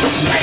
Bye.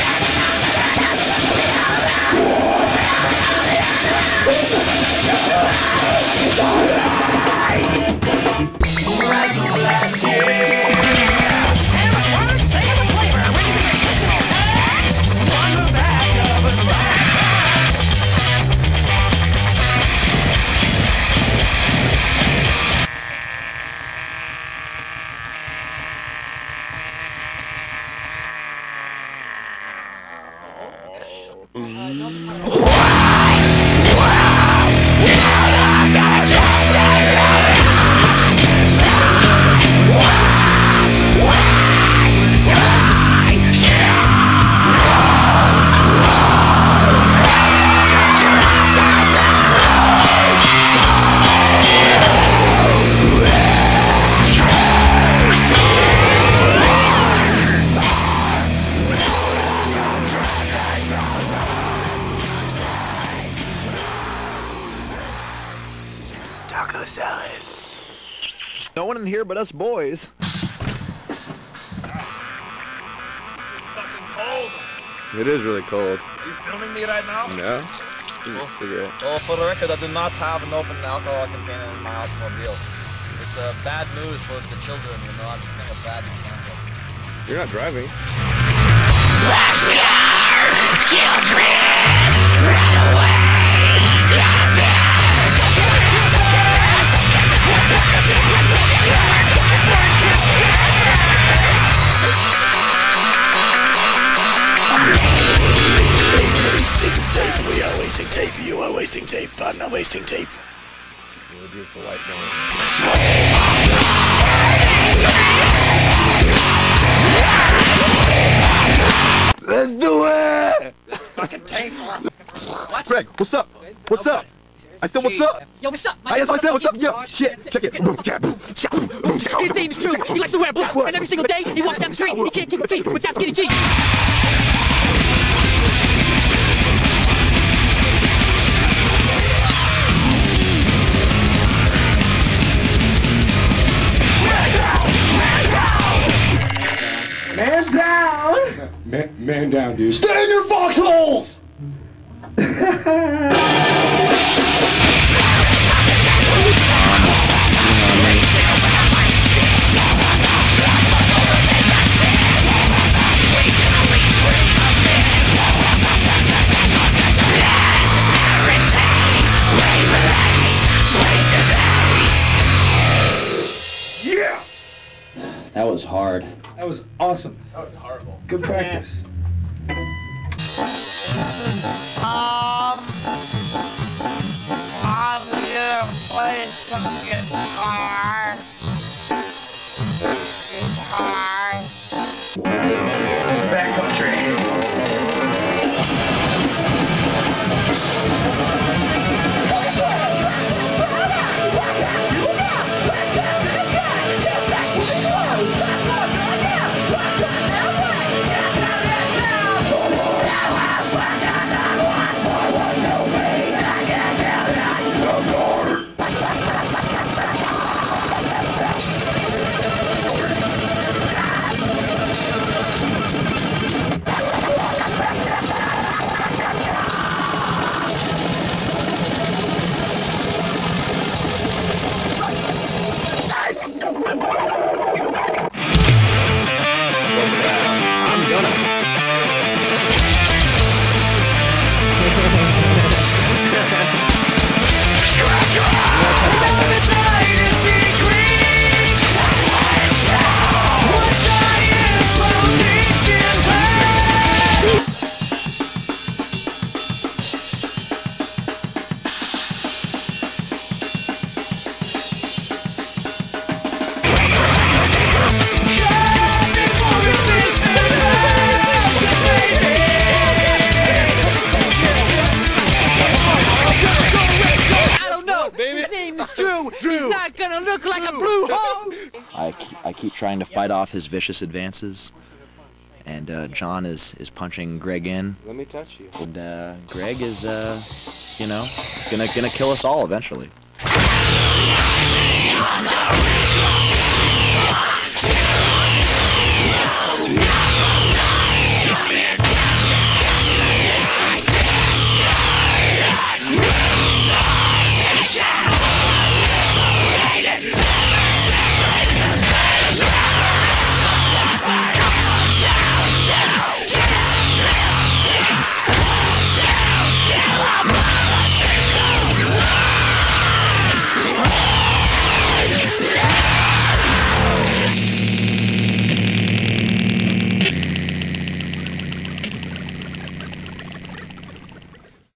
Taco salad. No one in here but us boys. Fucking cold. It is really cold. Are you filming me right now? No? Here's a cigarette. Well, for the record, I do not have an open alcohol container in my automobile. It's uh, bad news for the children, you know. I'm setting a bad example. You're not driving. Wasting wasting tape. I'm not wasting tape. You're a beautiful white woman. Let's do it! Fucking tank Greg, what's up? What's up? I said, what's up? Yo, what's up? I, I said, what's up? Yo, shit, check it. His name is Drew. He likes to wear black, and every single day he walks down the street. He can't keep a G without skinny jeans. Man, man down, dude. Stay in your foxholes! was hard. That was awesome. That was horrible. Good practice. Um, I'm gonna play some guitar. Guitar. Look like a blue hole. I keep, I keep trying to fight off his vicious advances. And uh, John is, is punching Greg in. Let me touch you. And uh, Greg is, uh, you know, gonna, gonna kill us all eventually.